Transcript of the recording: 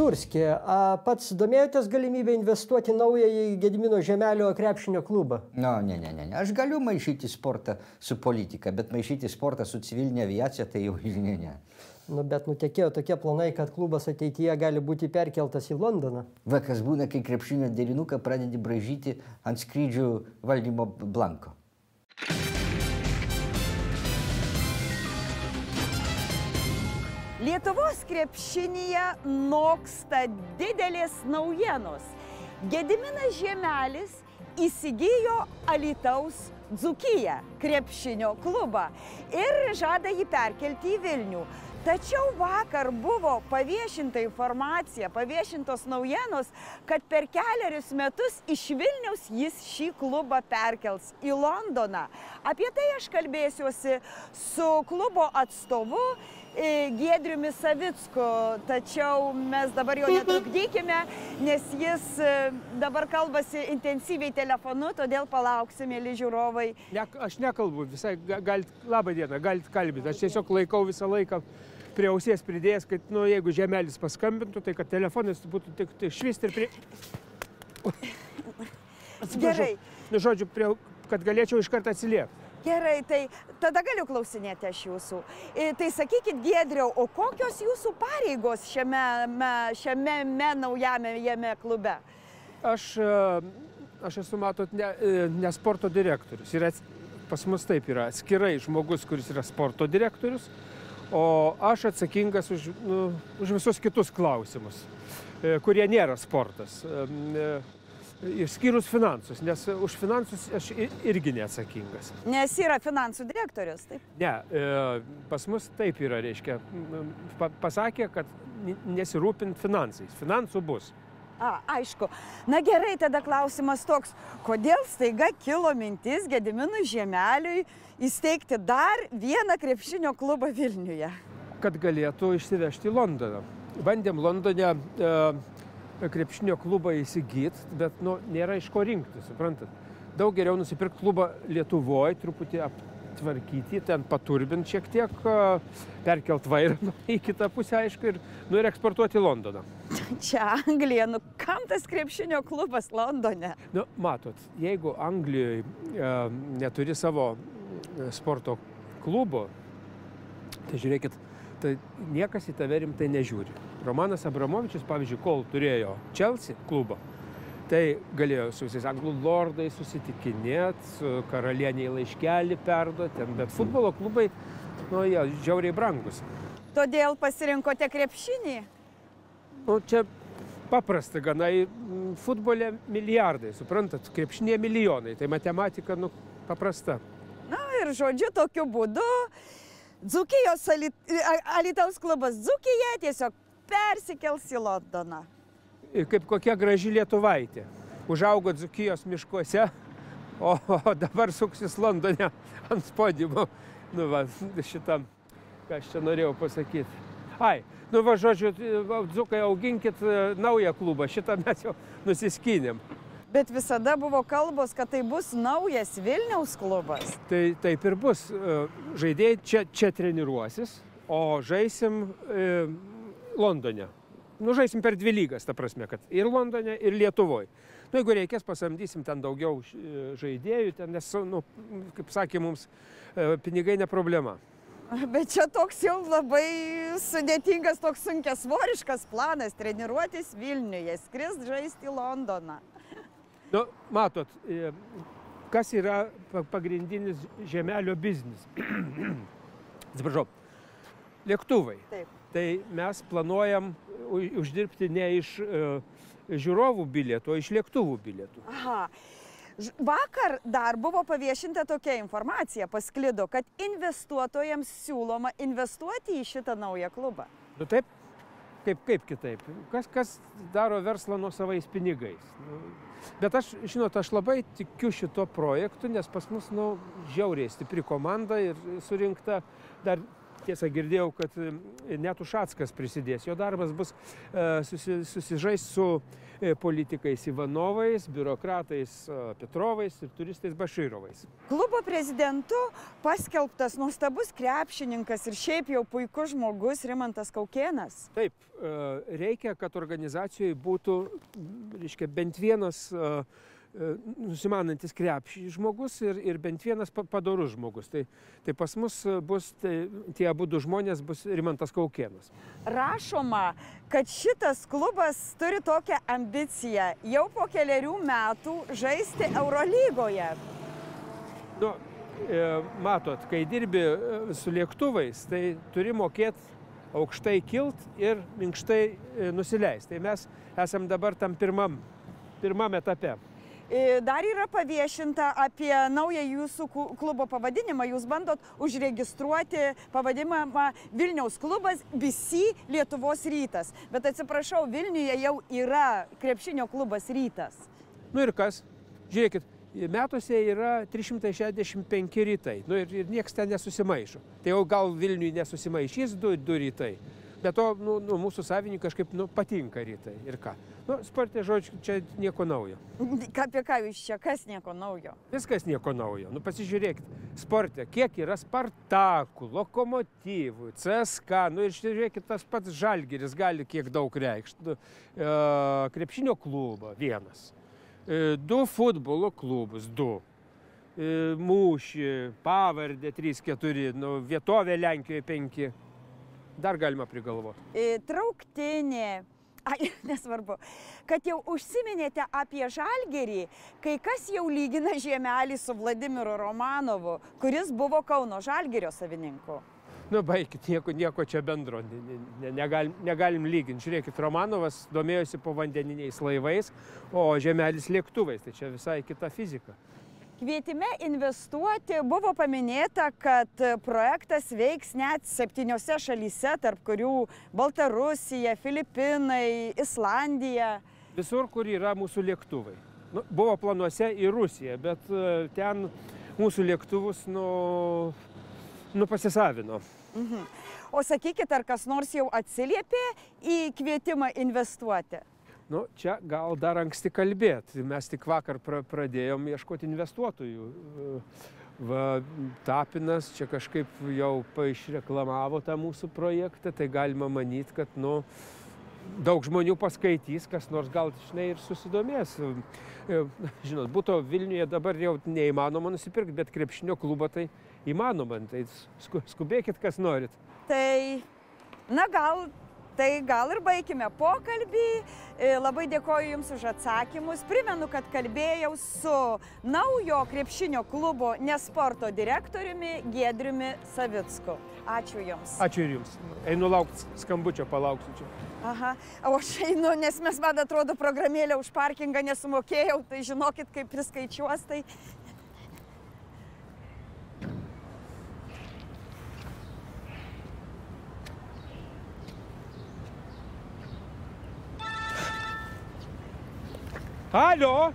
Surskė, pats domėjotės galimybę investuoti naują į Gedimino Žemelio krepšinio klubą? No, ne, ne, ne, ne. Aš galiu maišyti sportą su politika, bet maišyti sportą su civilinė aviacija tai jau ne, ne. Nu, bet nutekėjo tokie planai, kad klubas ateityje gali būti perkeltas į Londoną. Va, kas būna, kai krepšinio derinuką pradedi bražyti ant skrydžių valdymo blanko. Lietuvos krepšinėje noksta didelės naujienos. Gediminas Žiemelis įsigijo Alitaus Dzukiją krepšinio klubą ir žada jį perkelti į Vilnių. Tačiau vakar buvo paviešinta informacija, paviešintos naujienos, kad per keliarius metus iš Vilniaus jis šį klubą perkels į Londoną. Apie tai aš kalbėsiuosi su klubo atstovu Giedriumi Savicku, tačiau mes dabar jo netrukdykime, nes jis e, dabar kalbasi intensyviai telefonu, todėl palauksime, mėly žiūrovai. Ne, aš nekalbu, visai, galit, labą dieną, galit kalbėti, aš tiesiog laikau visą laiką prie ausies pridėjęs, kad, nu, jeigu žemelis paskambintų, tai kad telefonas būtų tik tai švist ir prie... Gerai. Nu, žodžiu, prie, kad galėčiau iš karto atsiliepti. Gerai, tai tada galiu klausinėti aš jūsų. E, tai sakykit, Giedriau, o kokios jūsų pareigos šiame, me, šiame me, naujame jame klube? Aš, e, aš esu, matot, ne, e, ne sporto direktorius. Yra, pas mus taip yra atskirai žmogus, kuris yra sporto direktorius, o aš atsakingas už, nu, už visus kitus klausimus, kurie nėra sportas. Išskyrus finansus, nes už finansus aš irgi neatsakingas. Nes yra finansų direktorius, taip? Ne, e, pas mus taip yra, reiškia, pasakė, kad nesirūpint finansais. Finansų bus. A, aišku. Na gerai, tada klausimas toks, kodėl staiga kilo mintis Gediminui Žiemeliui įsteigti dar vieną krepšinio klubą Vilniuje? Kad galėtų išsivežti į Londoną. Bandėm Londone e, krepšinio klubą įsigyti, bet nu, nėra iš ko rinkti, suprantat. Daug geriau nusipirkti klubą Lietuvoje, truputį ap, tvarkyti, ten paturbint šiek tiek, perkelt vairą į kitą pusę, aišku, ir, nu, ir eksportuoti į Londoną. Čia Anglija, nu kam tas krepšinio klubas Londone? Nu, matot, jeigu Anglijoje e, neturi savo e, sporto klubo, tai žiūrėkit, tai niekas į tave rimtai nežiūri. Romanas Abramovičius, pavyzdžiui, kol turėjo Chelsea klubą, Tai galėjo su visais anglų lordais susitikinėti, su karalieniai laiškelį perduoti, bet futbolo klubai, nu, jie žiauriai brangus. Todėl pasirinkote krepšinį? Nu, čia paprasta, gana futbole milijardai, suprantat, krepšinė milijonai, tai matematika, nu, paprasta. Na ir žodžiu, tokiu būdu Dzukijos Alitaus klubas Dzukija tiesiog persikels į Londoną kaip kokia graži lietuvaitė. Užaugo Dzukijos miškuose, o, o dabar suksis Londone ant podiumo. Nu, va, šitam, ką aš čia norėjau pasakyti. Ai, nu va, žodžiu, Dzukai auginkit e, naują klubą, šitą mes jau nusiskynėm. Bet visada buvo kalbos, kad tai bus naujas Vilniaus klubas. Tai taip ir bus. E, žaidėjai čia, čia treniruosis, o žaisim e, Londone nu, žaisim per dvi lygas, ta prasme, kad ir Londone, ir Lietuvoje. Nu, jeigu reikės, pasamdysim ten daugiau žaidėjų, ten, nes, nu, kaip sakė mums, e, pinigai ne problema. Bet čia toks jau labai sudėtingas, toks sunkias svoriškas planas - treniruotis Vilniuje, skrist žaisti į Londoną. Nu, matot, e, kas yra pagrindinis žemelio biznis? Atsiprašau, lėktuvai. Taip. Tai mes planuojam uždirbti ne iš e, žiūrovų bilietų, o iš lėktuvų bilietų. Aha. Vakar dar buvo paviešinta tokia informacija, pasklido, kad investuotojams siūloma investuoti į šitą naują klubą. Nu taip, kaip, kaip kitaip. Kas, kas daro verslą nuo savais pinigais. Nu, bet aš, žinot, aš labai tikiu šito projektu, nes pas mus, nu, žiauriai stipri komanda ir surinkta dar tiesa girdėjau, kad e, net Ušackas prisidės. Jo darbas bus e, susi, susižais su e, politikais Ivanovais, biurokratais Petrovais ir turistais Bašyrovais. Klubo prezidentu paskelbtas nuostabus krepšininkas ir šiaip jau puikus žmogus Rimantas Kaukienas. Taip, reikia, kad organizacijoje būtų, reiškia, bent vienas uh, nusimanantis krepšį žmogus ir, ir bent vienas padorus žmogus. Tai, tai pas mus bus, tai, tie abu du žmonės bus Rimantas Kaukienas. Rašoma, kad šitas klubas turi tokią ambiciją jau po keliarių metų žaisti Eurolygoje. Nu, e, matot, kai dirbi e, su lėktuvais, tai turi mokėti aukštai kilt ir minkštai nusileisti. Tai mes esam dabar tam pirmam, pirmam etape. E, dar yra paviešinta apie naują jūsų klubo pavadinimą. Jūs bandot užregistruoti pavadinimą Vilniaus klubas visi Lietuvos rytas. Bet atsiprašau, Vilniuje jau yra krepšinio klubas rytas. Nu ir kas? Žiūrėkit, metuose yra 365 rytai. Nu ir, ir niekas ten nesusimaišo. Tai jau gal Vilniui nesusimaišys du, du rytai. Bet to nu, nu, mūsų savininkui kažkaip nu, patinka rytai. Ir ką? Nu, sportė žodžiu, čia nieko naujo. Ką apie ką jūs čia, kas nieko naujo? Viskas nieko naujo. Nu, pasižiūrėkit, sportė, kiek yra Spartakų, Lokomotyvų, CSK, nu ir žiūrėkit, tas pats Žalgiris gali kiek daug reikšti. Nu, e, krepšinio klubą vienas. E, du futbolo klubus, du e, mūšį, pavardė 3-4, nu, vietovė Lenkijoje 5 dar galima prigalvoti? Trauktinė. Ai, nesvarbu, kad jau užsiminėte apie žalgerį, kai kas jau lygina žiemelį su Vladimiru Romanovu, kuris buvo Kauno žalgerio savininku. Nu, baigit, nieko, nieko čia bendro, ne, ne, negalim, negalim lyginti. Žiūrėkit, Romanovas domėjosi povandeniniais laivais, o žemelis lėktuvais, tai čia visai kita fizika. Kvietime investuoti buvo paminėta, kad projektas veiks net septyniose šalyse, tarp kurių Baltarusija, Filipinai, Islandija. Visur, kur yra mūsų lėktuvai. Nu, buvo planuose į Rusiją, bet e, ten mūsų lėktuvus nu, nu pasisavino. Mhm. O sakykit, ar kas nors jau atsiliepė į kvietimą investuoti? Nu, čia gal dar anksti kalbėti. Mes tik vakar pra pradėjom ieškoti investuotojų. Va, Tapinas čia kažkaip jau išreklamavo tą mūsų projektą, tai galima manyti, kad nu, daug žmonių paskaitys, kas nors gal žinai ir susidomės. Žinot, būtų Vilniuje dabar jau neįmanoma nusipirkti, bet krepšinio klubą tai įmanoma, tai skubėkit, kas norit. Tai, na gal Tai gal ir baigime pokalbį. E, labai dėkoju Jums už atsakymus. Primenu, kad kalbėjau su naujo krepšinio klubo nesporto direktoriumi Gedriumi Savicku. Ačiū Jums. Ačiū ir Jums. Einu laukti skambučio, palauksiu čia. Aha, o aš einu, nes mes, man atrodo, programėlę už parkingą nesumokėjau, tai žinokit, kaip priskaičiuos, tai Alô?